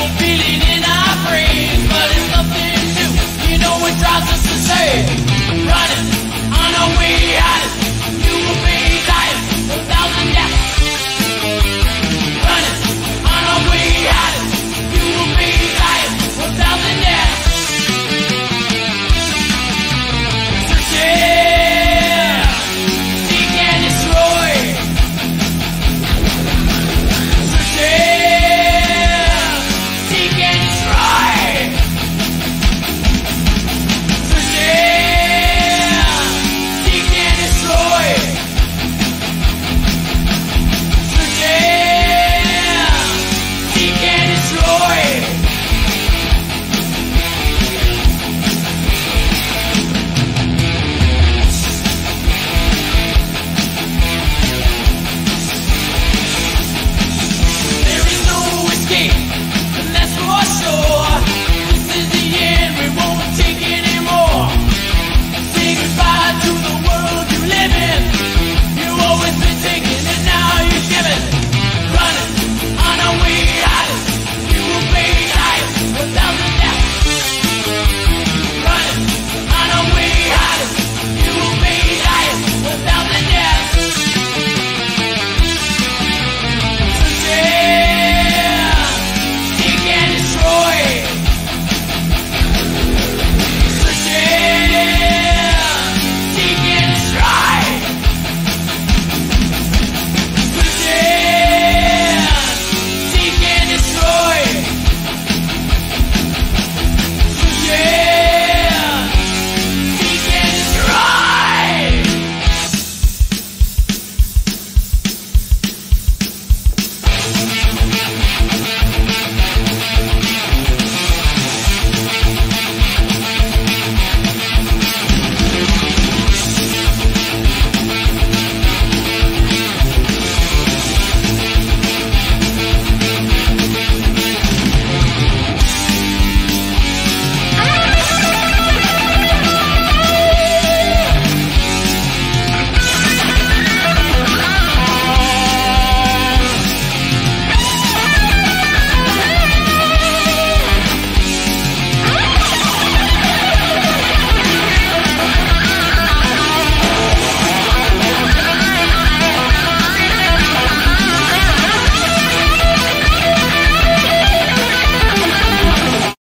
evil in our brains, but it's nothing new. You know it drives us insane. Running.